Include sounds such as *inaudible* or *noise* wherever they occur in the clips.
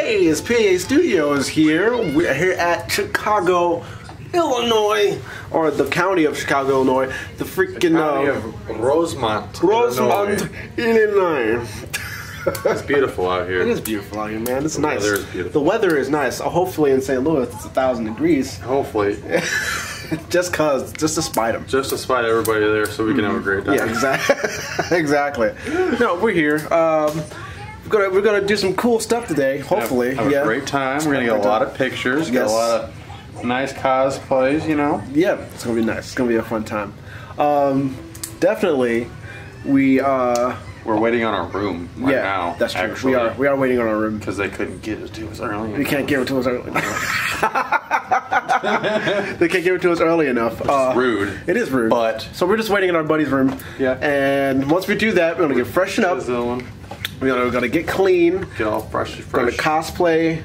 It's PAA Studios here. We're here at Chicago, Illinois, or the county of Chicago, Illinois. The freaking County uh, of Rosemont. Rosemont, Illinois. It's beautiful out here. It is beautiful out here, man. It's The nice. weather is beautiful. The weather is nice. Uh, hopefully in St. Louis it's a thousand degrees. Hopefully, *laughs* just cause, just to spite them. just to spite everybody there so we can have a great time. Yeah, exactly. *laughs* exactly. No, we're here. Um, we're gonna we're gonna do some cool stuff today. Hopefully, Have, have yeah. a great time. We're gonna get a lot of pictures, get a lot of nice cosplays, you know. Yeah, it's gonna be nice. It's gonna be a fun time. Um, definitely, we uh, We're waiting on our room right yeah, now. that's true. Actually, We are we are waiting on our room. because they couldn't get it to us early. We can't give it to us early. they can't give it to us early enough. *laughs* Uh, rude. It is rude. But- so we're just waiting in our buddy's room. Yeah. And once we do that, we're gonna get freshened up. The one. We're gonna, get clean. Get all fresh, Gonna cosplay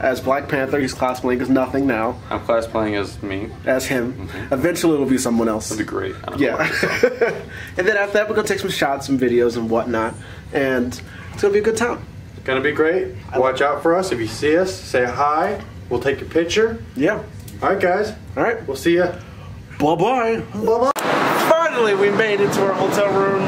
as Black Panther. He's cosplaying as nothing now. I'm class playing as me. As him. Mm-hmm. Eventually, it'll be someone else. That'd be great. I don't Yeah. *laughs* and then after that, we're gonna take some shots, some videos, and whatnot, and it's gonna be a good time. It's Gonna be great. Watch out for us. If you see us, say hi. We'll take your picture. Yeah. All right, guys. All right. We'll see ya. Bye bye. Bye bye. Finally, we made it to our hotel room.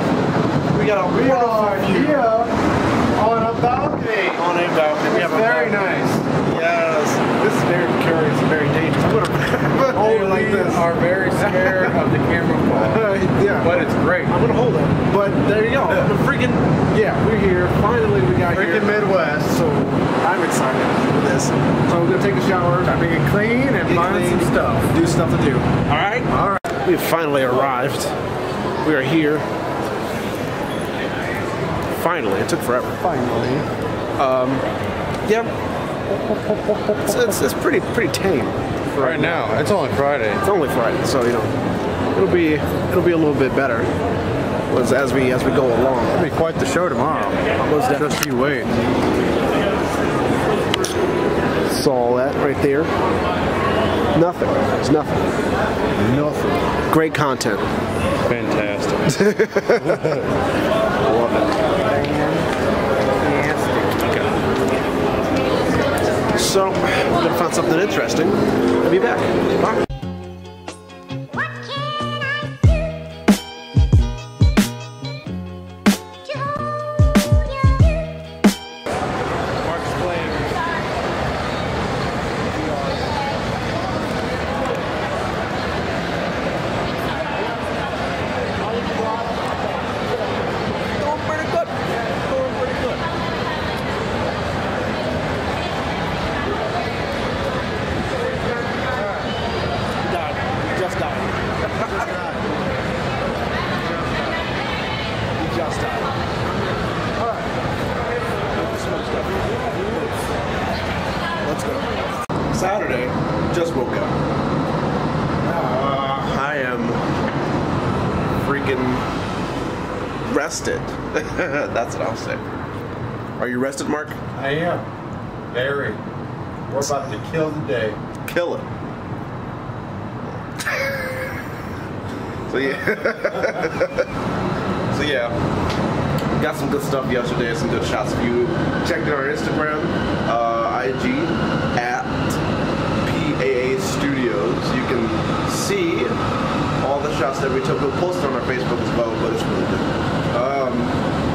We got a wonderful view on a balcony. on a balcony. We have a Very balcony. nice. Yes. This is very precarious and very dangerous. I'm gonna hold it like this. Are very scared of the camera fall, *laughs* yeah. but it's great. I'm gonna hold it. But there you go. The freaking yeah, we're here. Finally, we got Freaking here. Freaking Midwest. So I'm excited for this. So we're gonna take a shower. Time to get clean and Get find clean, some stuff. Do stuff to do. All right. All right. We've finally arrived. We are here. Finally, it took forever. Finally. Um, yeah. It's, it's, it's pretty pretty tame. Right now, it's only Friday. It's only Friday, so you know it'll be it'll be a little bit better as, as we as we go along. It'll be quite the show tomorrow. Most definitely. Just you wait. Saw that right there. Nothing. It's nothing. Nothing. Great content. Fantastic. *laughs* Love it. So we're gonna find something interesting. I'll be back. Bye. Let's go. Saturday, just woke up. Uh, I am freaking rested. *laughs* That's what I'll say. Are you rested, Mark? I am. Very. We're about to kill the day. Kill it. so yeah. *laughs* so yeah. Got some good stuff yesterday, some good shots of you. Checked our Instagram, uh, IG, at PAA Studios. You can see all the shots that we took. We'll post it on our Facebook as well, but it's really good. Um,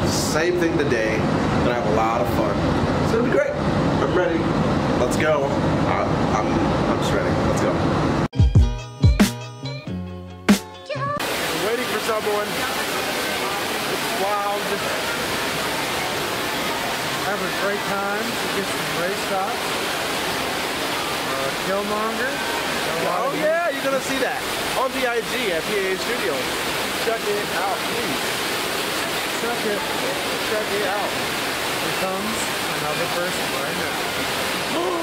same thing today. Gonna have a lot of fun. It's gonna be great. I'm ready. Let's go. I, I'm, I'm just ready. Let's go. Waiting for someone. It's wild. Have a great time. We get some great shots. Uh, Killmonger. Oh yeah, you're gonna see that on the IG at PAA Studios. Check it out, please. Check it. Check it out. Here comes another person right now. *gasps* *gasps*